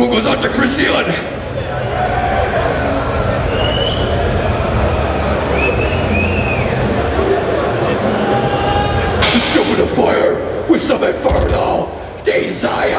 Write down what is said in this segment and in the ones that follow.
one goes out to Chris Elan. Just jump in the fire with some infernal desire.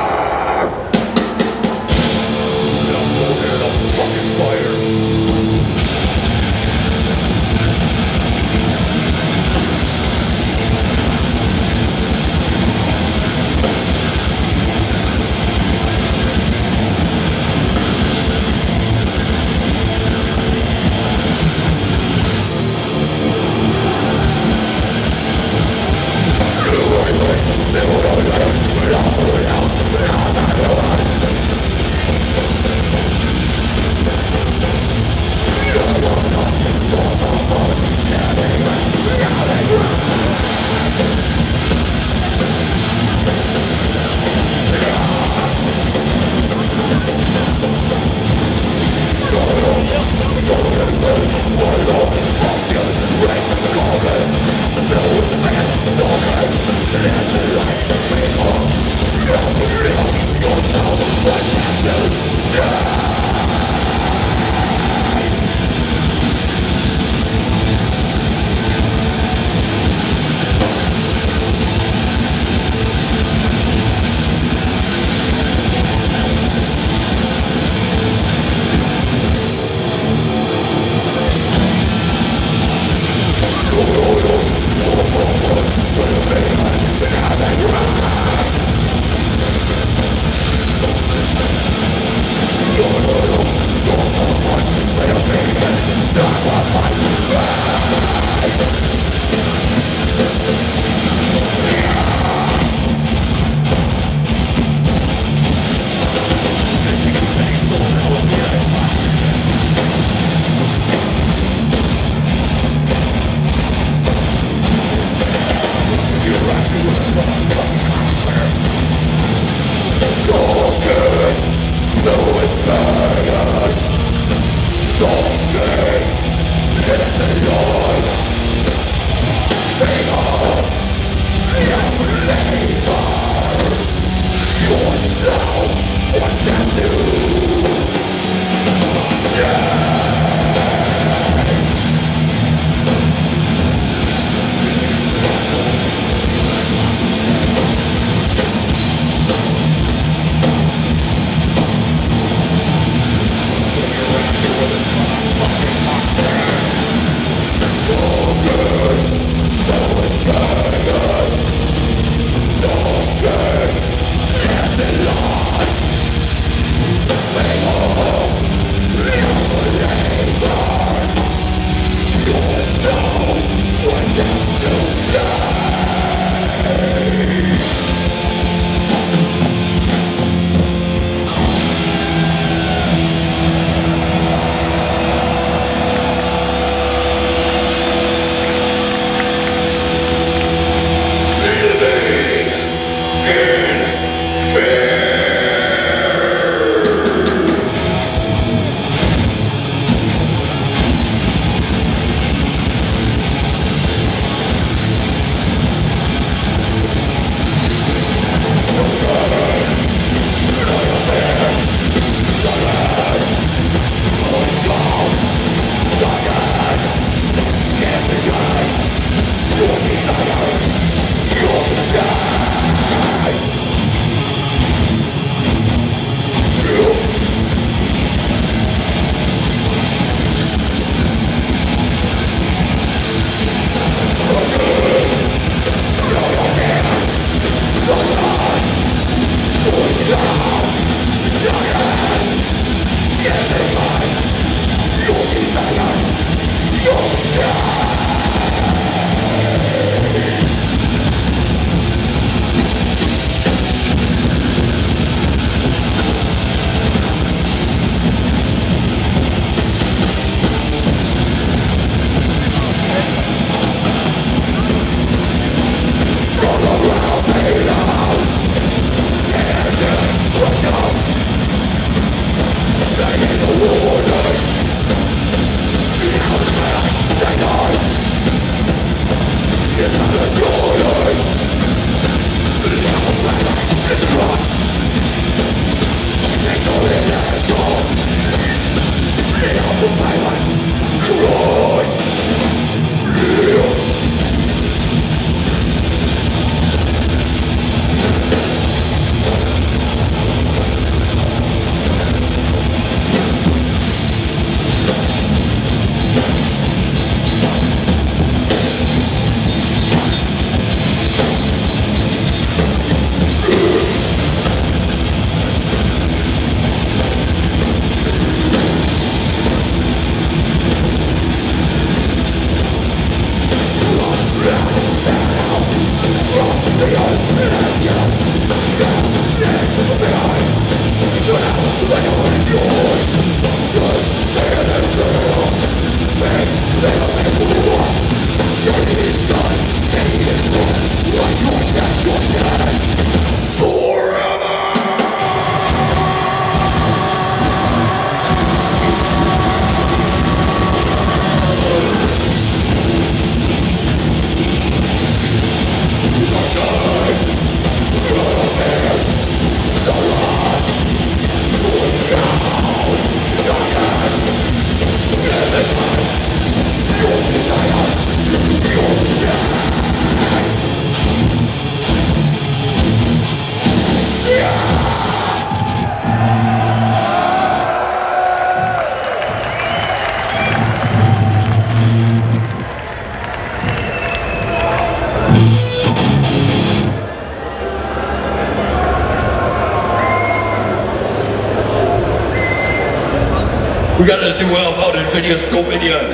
We got a new album out Invidious Dominion.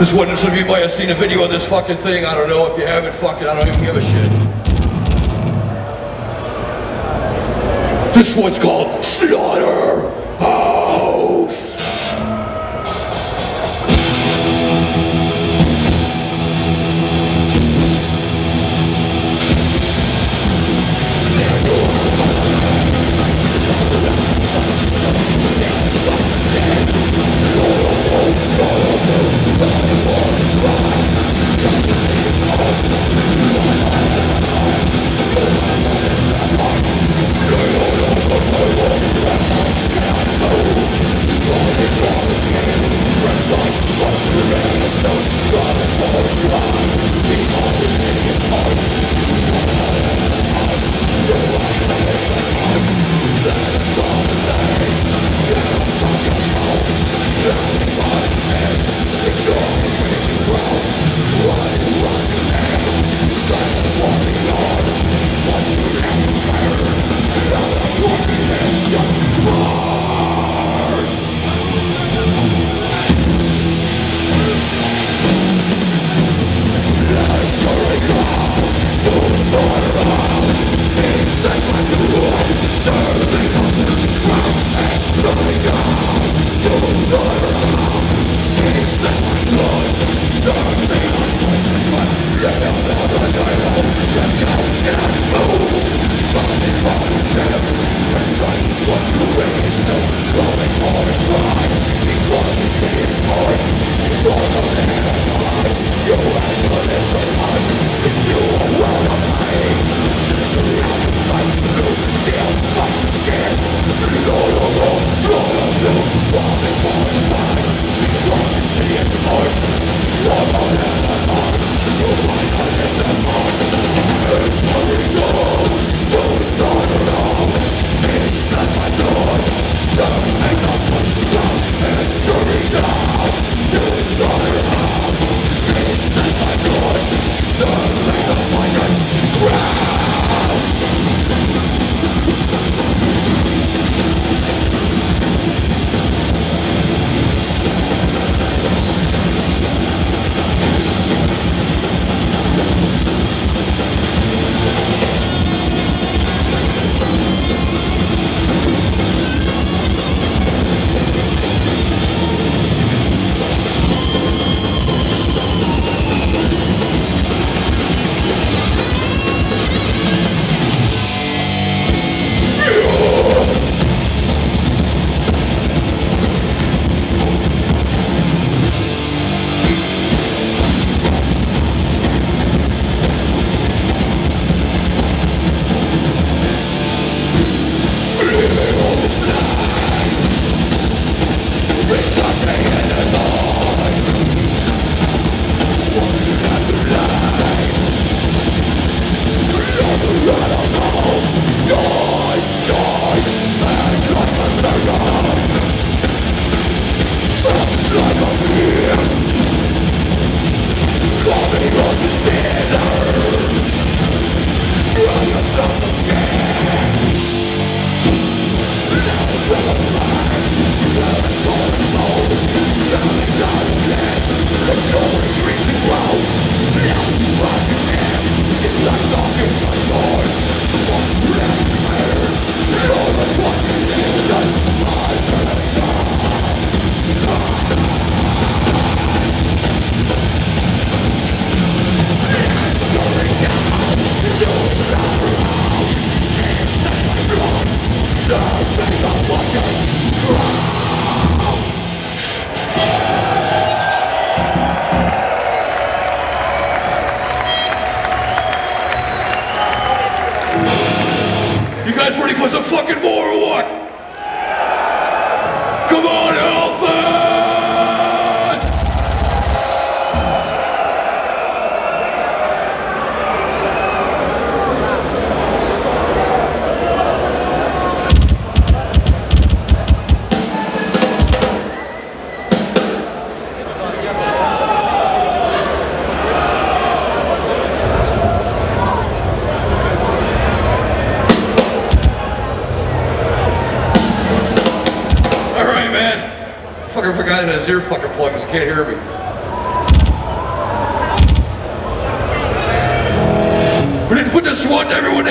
This one, some of you might have seen a video of this fucking thing. I don't know if you haven't. Fucking, I don't even give a shit. This one's called Slaughter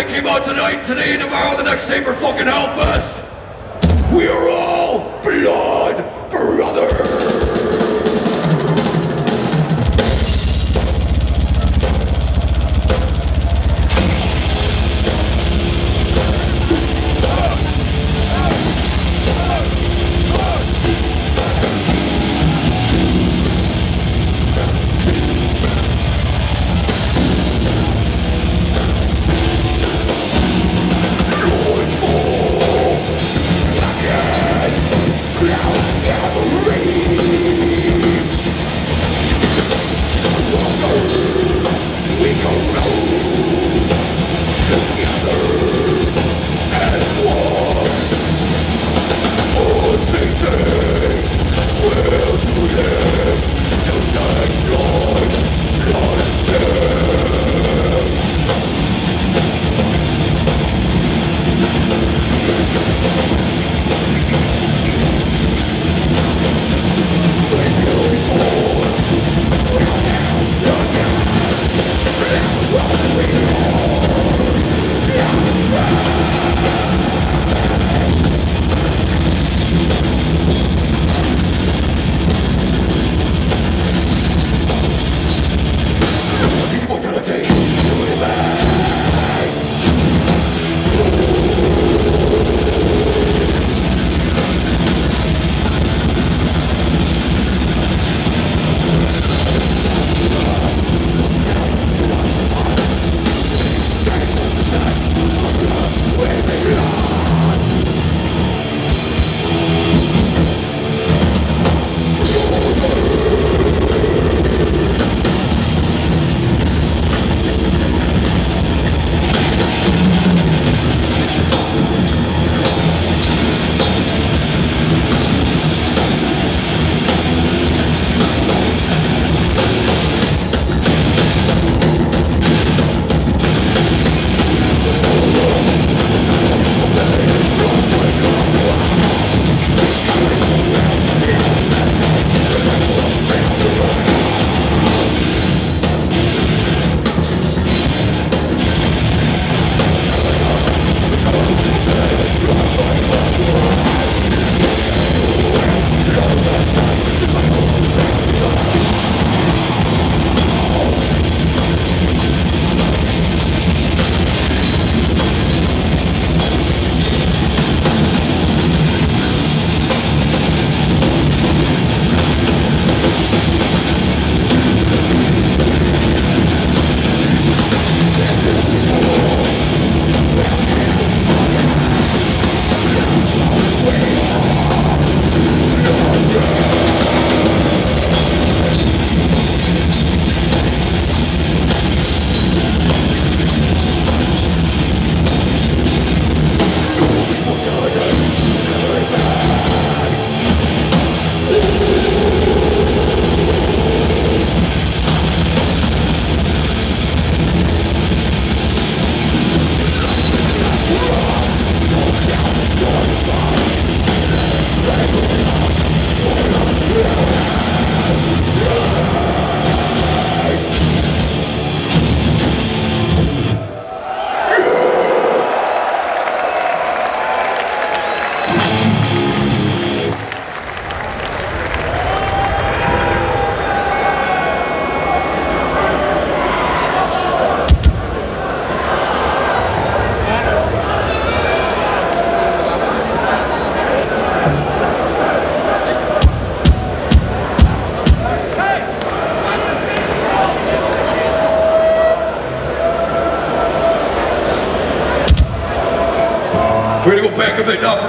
to came out tonight, today, tomorrow, the next day for fucking Hellfest. We are all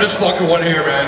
this fucking one here, man.